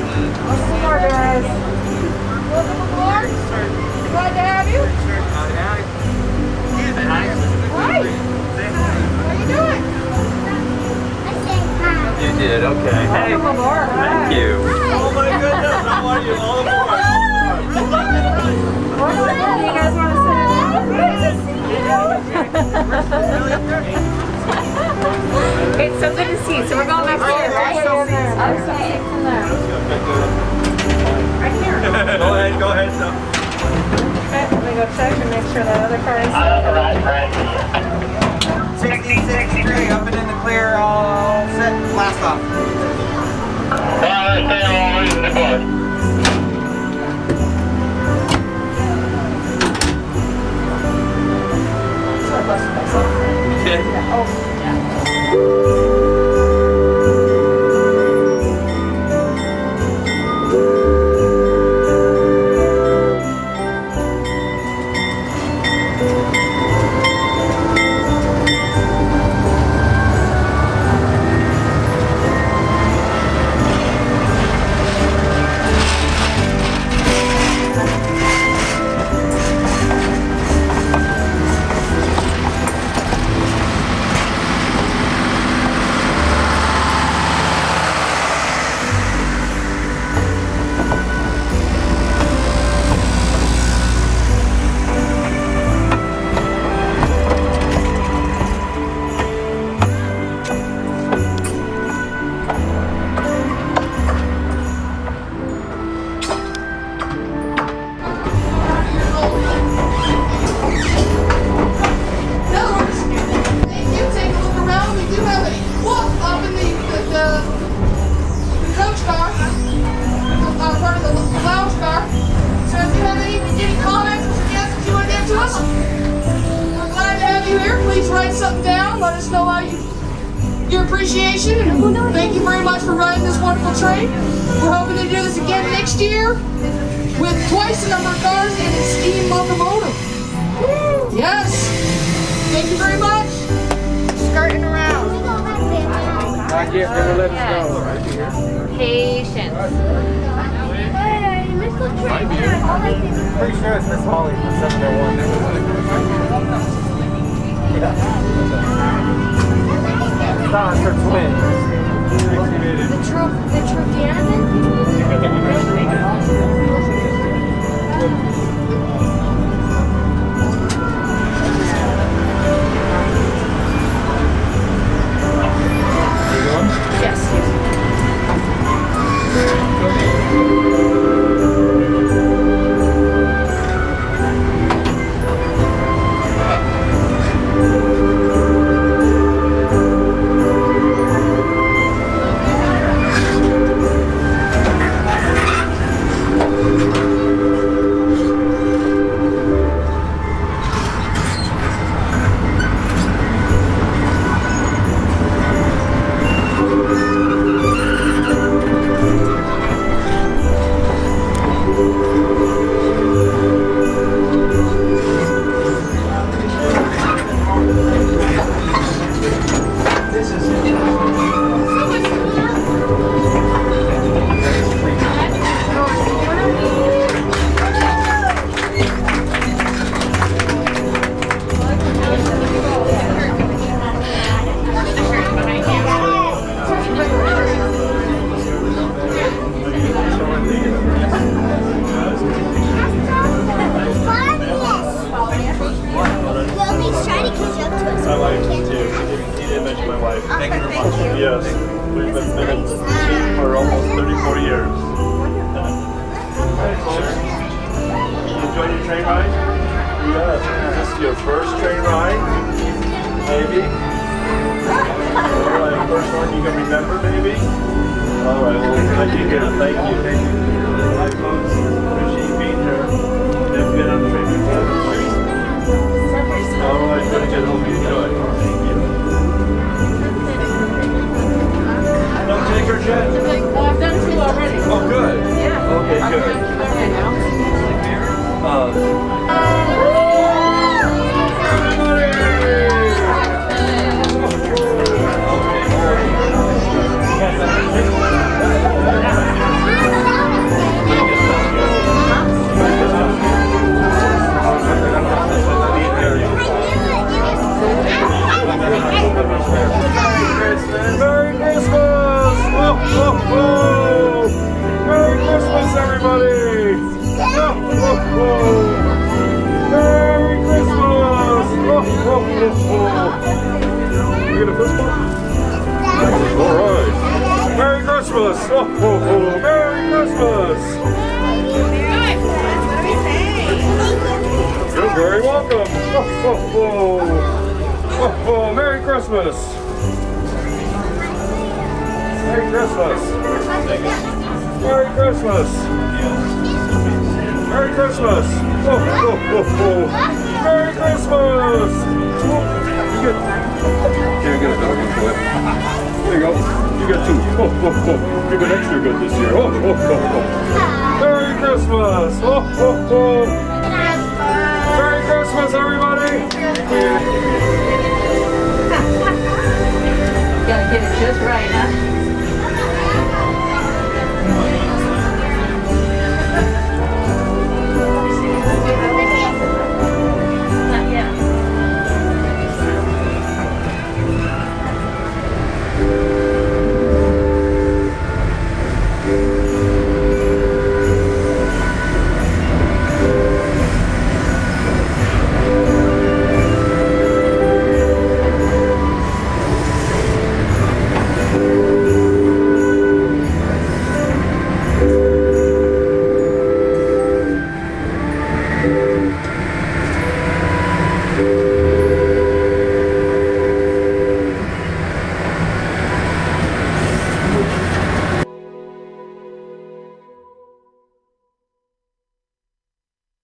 good. I'll see you guys. Welcome aboard. Glad to have you. Hi. You doing? You did, okay. Hey. Thank you. Oh my goodness, How are you all aboard. Come on. Come. You guys want to sit in? Check and make sure that other car is. Authorized ready. 1663, up and in the clear, all set, blast off. Fire stay always in the board. Thank your appreciation. And thank you very much for riding this wonderful train. We're hoping to do this again next year with twice the number of cars and a steam locomotive. Yes. Thank you very much. Skirting around. Not yet, never let us go. Patience. Pretty sure it's Miss Holly from 701. Yeah. Her twin. The true, the Deanna You your train ride? Yes. Is this your first train ride? Maybe. All right, first one you can remember, maybe. All right. Well, glad you here. Thank you. Thank you. Hi, folks. Appreciate you being here. Never been on the train before. All right, very good. Hope you enjoy. Thank you. No takers yet? Well, I've done two already. Oh, good. Yeah. Okay, good. Christmas. Oh, oh, oh. Merry Christmas. You're very welcome. Oh, oh, oh. Oh, oh. Merry Christmas. Merry Christmas. Merry Christmas. Merry Christmas. Oh, oh, oh, oh. Merry Christmas. Oh, you get, here, get a better one for you. There you go. You got two. Oh, oh, oh. You've been extra good this year. Oh, oh, oh, oh. Merry Christmas. Oh, oh, oh. Merry Christmas, everybody.